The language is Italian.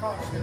Vecchio!